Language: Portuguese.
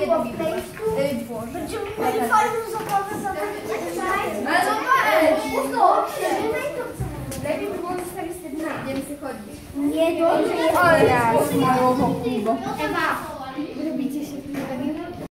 é de vidro. Ele é de forja. Ele faz usa pra você. Mas não parece. É. Usou. É deve mudar os três de nada. Deve ser código. É Olha, uma ovo cuba. É vá. Eu repeti isso.